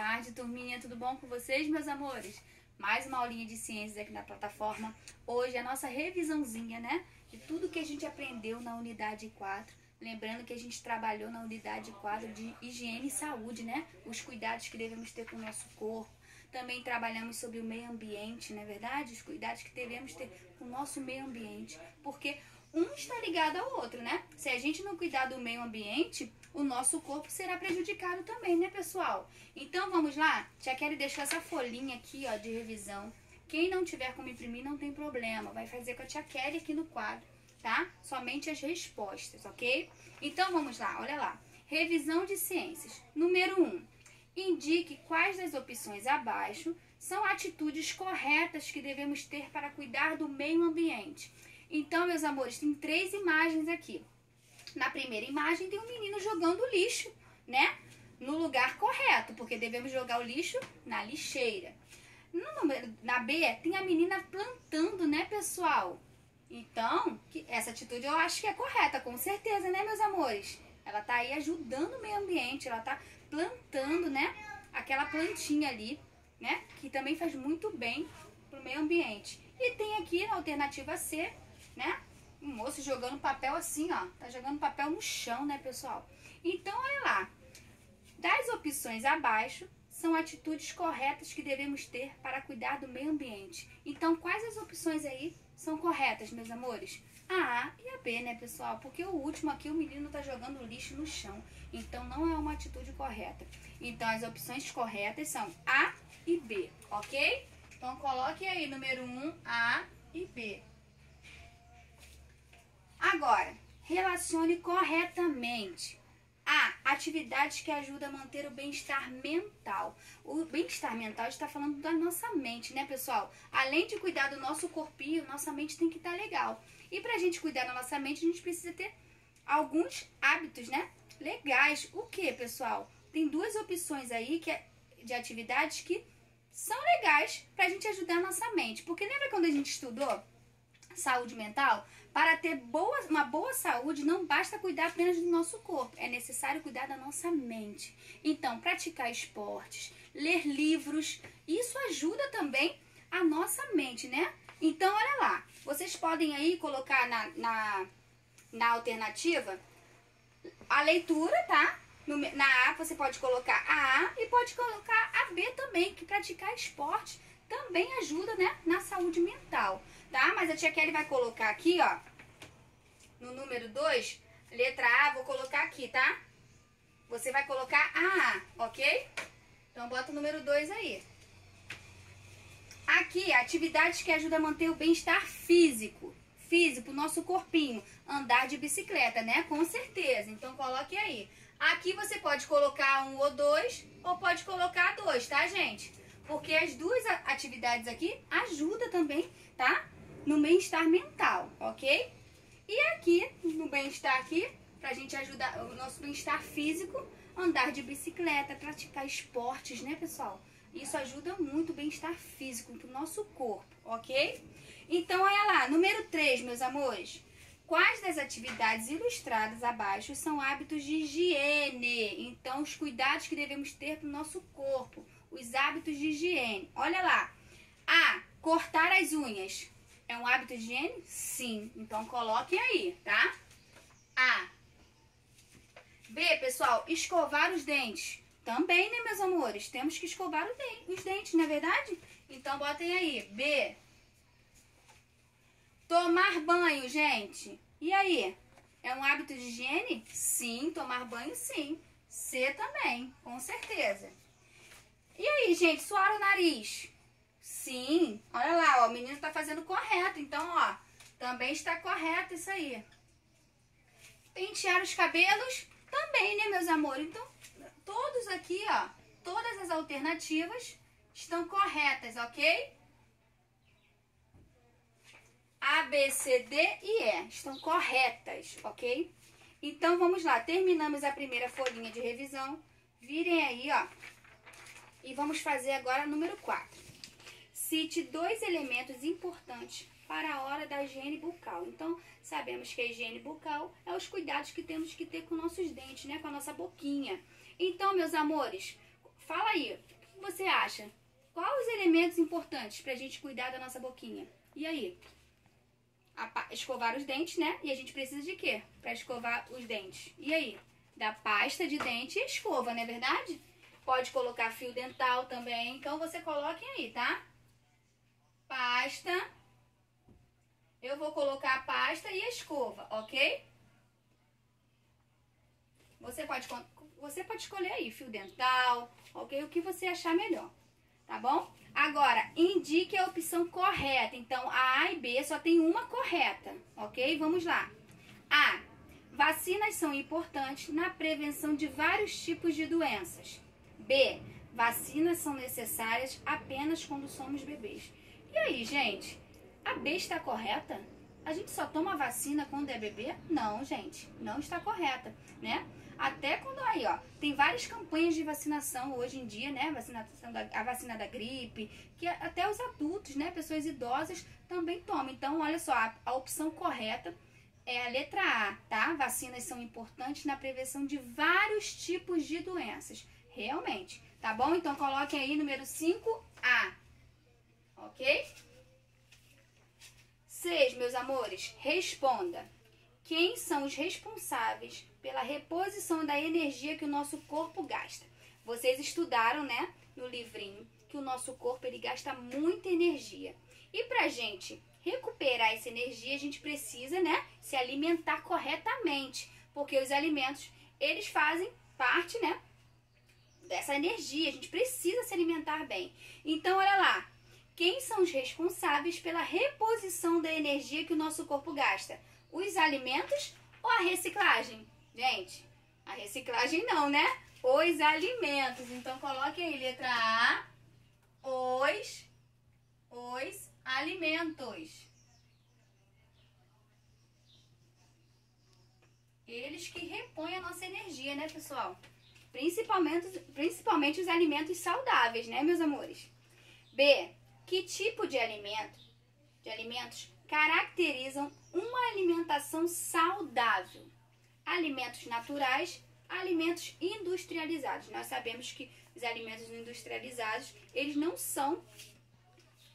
tarde, turminha. Tudo bom com vocês, meus amores? Mais uma aulinha de ciências aqui na plataforma. Hoje é a nossa revisãozinha, né? De tudo que a gente aprendeu na unidade 4. Lembrando que a gente trabalhou na unidade 4 de higiene e saúde, né? Os cuidados que devemos ter com o nosso corpo. Também trabalhamos sobre o meio ambiente, não é verdade? Os cuidados que devemos ter com o nosso meio ambiente. Porque um está ligado ao outro, né? Se a gente não cuidar do meio ambiente, o nosso corpo será prejudicado também, né, pessoal? Então vamos lá? Tia Kelly deixou essa folhinha aqui, ó, de revisão. Quem não tiver como imprimir, não tem problema. Vai fazer com a tia Kelly aqui no quadro, tá? Somente as respostas, ok? Então vamos lá, olha lá. Revisão de ciências. Número 1. Um, indique quais das opções abaixo são atitudes corretas que devemos ter para cuidar do meio ambiente. Então, meus amores, tem três imagens aqui. Na primeira imagem tem um menino jogando lixo, né? No lugar correto, porque devemos jogar o lixo na lixeira. na B tem a menina plantando, né, pessoal? Então, essa atitude eu acho que é correta, com certeza, né, meus amores? Ela tá aí ajudando o meio ambiente, ela tá plantando, né, aquela plantinha ali, né, que também faz muito bem pro meio ambiente. E tem aqui na alternativa C né? Um moço jogando papel assim, ó. Tá jogando papel no chão, né, pessoal? Então, olha lá. Das opções abaixo, são atitudes corretas que devemos ter para cuidar do meio ambiente. Então, quais as opções aí são corretas, meus amores? A A e a B, né, pessoal? Porque o último aqui, o menino tá jogando lixo no chão. Então, não é uma atitude correta. Então, as opções corretas são A e B, ok? Então, coloque aí número 1, A e B. Agora, relacione corretamente. A. Atividades que ajudam a manter o bem-estar mental. O bem-estar mental está falando da nossa mente, né, pessoal? Além de cuidar do nosso corpinho, nossa mente tem que estar legal. E para a gente cuidar da nossa mente, a gente precisa ter alguns hábitos, né? Legais. O que, pessoal? Tem duas opções aí que é de atividades que são legais para a gente ajudar a nossa mente. Porque lembra quando a gente estudou saúde mental? Para ter boa, uma boa saúde, não basta cuidar apenas do nosso corpo, é necessário cuidar da nossa mente. Então, praticar esportes, ler livros, isso ajuda também a nossa mente, né? Então, olha lá, vocês podem aí colocar na, na, na alternativa a leitura, tá? No, na A você pode colocar a A e pode colocar a B também, que praticar esporte também ajuda, né, na saúde mental, tá? Mas a tia Kelly vai colocar aqui, ó, no número 2, letra A, vou colocar aqui, tá? Você vai colocar a ok? Então, bota o número 2 aí. Aqui, atividades que ajudam a manter o bem-estar físico. Físico, nosso corpinho. Andar de bicicleta, né? Com certeza. Então, coloque aí. Aqui você pode colocar um ou dois, ou pode colocar dois, tá, gente? Porque as duas atividades aqui ajudam também, tá? No bem-estar mental, ok? E aqui, no bem-estar aqui, pra gente ajudar o nosso bem-estar físico, andar de bicicleta, praticar esportes, né, pessoal? Isso ajuda muito o bem-estar físico pro nosso corpo, ok? Então, olha lá, número 3, meus amores. Quais das atividades ilustradas abaixo são hábitos de higiene? Então, os cuidados que devemos ter pro nosso corpo os hábitos de higiene. Olha lá. A. Cortar as unhas. É um hábito de higiene? Sim. Então coloquem aí, tá? A. B, pessoal, escovar os dentes. Também, né, meus amores? Temos que escovar os dentes, não é verdade? Então botem aí. B. Tomar banho, gente. E aí? É um hábito de higiene? Sim, tomar banho sim. C também, com certeza. E aí, gente, suar o nariz? Sim. Olha lá, ó, o menino tá fazendo correto. Então, ó, também está correto isso aí. Pentear os cabelos? Também, né, meus amores? Então, todos aqui, ó, todas as alternativas estão corretas, ok? A, B, C, D e E estão corretas, ok? Então, vamos lá. Terminamos a primeira folhinha de revisão. Virem aí, ó, e vamos fazer agora número 4. Cite dois elementos importantes para a hora da higiene bucal. Então, sabemos que a higiene bucal é os cuidados que temos que ter com nossos dentes, né? Com a nossa boquinha. Então, meus amores, fala aí. você acha? Quais os elementos importantes para a gente cuidar da nossa boquinha? E aí? escovar os dentes, né? E a gente precisa de quê para escovar os dentes? E aí? Da pasta de dente e escova, não é verdade? Pode colocar fio dental também. Então, você coloquem aí, tá? Pasta. Eu vou colocar a pasta e a escova, ok? Você pode, você pode escolher aí fio dental, ok? O que você achar melhor, tá bom? Agora, indique a opção correta. Então, a A e B só tem uma correta, ok? Vamos lá. A. Vacinas são importantes na prevenção de vários tipos de doenças. B. Vacinas são necessárias apenas quando somos bebês. E aí, gente? A B está correta? A gente só toma vacina quando é bebê? Não, gente, não está correta, né? Até quando aí, ó, tem várias campanhas de vacinação hoje em dia, né? Vacinação da, a vacina da gripe, que até os adultos, né? Pessoas idosas também tomam. Então, olha só, a, a opção correta é a letra A, tá? Vacinas são importantes na prevenção de vários tipos de doenças. Realmente, tá bom? Então, coloquem aí número 5A, ok? 6, meus amores, responda. Quem são os responsáveis pela reposição da energia que o nosso corpo gasta. Vocês estudaram, né, no livrinho, que o nosso corpo ele gasta muita energia. E pra gente recuperar essa energia, a gente precisa, né, se alimentar corretamente, porque os alimentos, eles fazem parte, né, dessa energia. A gente precisa se alimentar bem. Então, olha lá, quem são os responsáveis pela reposição da energia que o nosso corpo gasta? Os alimentos ou a reciclagem? Gente, a reciclagem não, né? Os alimentos. Então, coloque aí letra A. Os, os alimentos. Eles que repõem a nossa energia, né, pessoal? Principalmente, principalmente os alimentos saudáveis, né, meus amores? B. Que tipo de alimento, de alimentos caracterizam uma alimentação saudável? alimentos naturais, alimentos industrializados. Nós sabemos que os alimentos industrializados, eles não são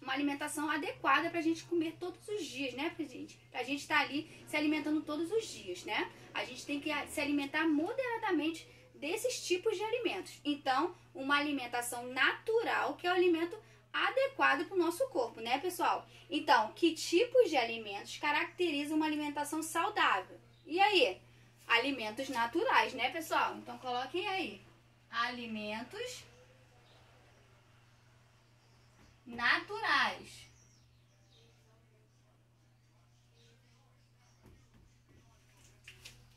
uma alimentação adequada para a gente comer todos os dias, né, gente? Pra gente estar tá ali se alimentando todos os dias, né? A gente tem que se alimentar moderadamente desses tipos de alimentos. Então, uma alimentação natural, que é o alimento adequado para o nosso corpo, né, pessoal? Então, que tipos de alimentos caracterizam uma alimentação saudável? E aí? alimentos naturais, né, pessoal? Então coloquem aí. Alimentos naturais.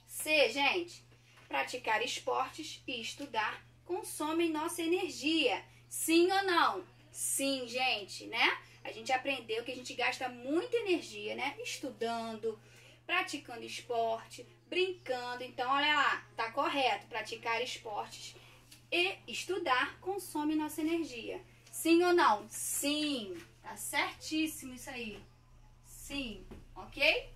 C, gente, praticar esportes e estudar consomem nossa energia. Sim ou não? Sim, gente, né? A gente aprendeu que a gente gasta muita energia, né? Estudando, praticando esporte, brincando. Então, olha lá, tá correto. Praticar esportes e estudar consome nossa energia. Sim ou não? Sim. Tá certíssimo isso aí. Sim, ok?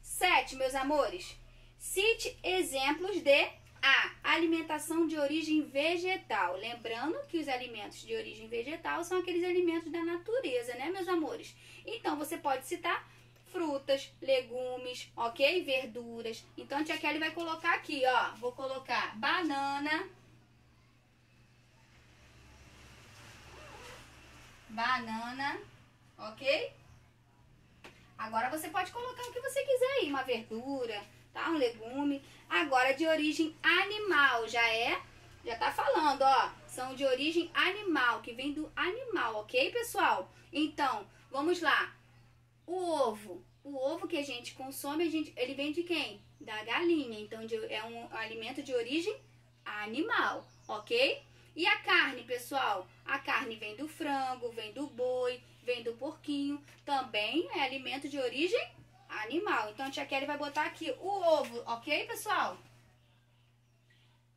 Sete, meus amores. Cite exemplos de A. Alimentação de origem vegetal. Lembrando que os alimentos de origem vegetal são aqueles alimentos da natureza, né, meus amores? Então, você pode citar frutas, legumes, ok? Verduras. Então, a tia Kelly vai colocar aqui, ó. Vou colocar banana. Banana, ok? Agora você pode colocar o que você quiser aí, uma verdura, tá? Um legume. Agora, de origem animal, já é, já tá falando, ó. São de origem animal, que vem do animal, ok, pessoal? Então, vamos lá. O ovo. O ovo que a gente consome, a gente, ele vem de quem? Da galinha. Então, de, é um alimento de origem animal, ok? E a carne, pessoal? A carne vem do frango, vem do boi, vem do porquinho. Também é alimento de origem animal. Então, a tia Kelly vai botar aqui o ovo, ok, pessoal?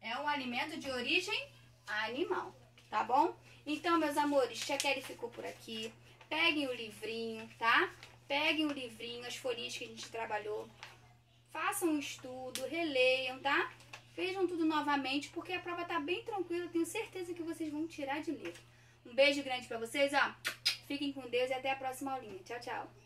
É um alimento de origem animal, tá bom? Então, meus amores, tia Kelly ficou por aqui. Peguem o livrinho, tá? Peguem o livrinho, as folhinhas que a gente trabalhou. Façam um estudo, releiam, tá? Vejam tudo novamente, porque a prova tá bem tranquila. Tenho certeza que vocês vão tirar de letra. Um beijo grande para vocês, ó. Fiquem com Deus e até a próxima aulinha. Tchau, tchau.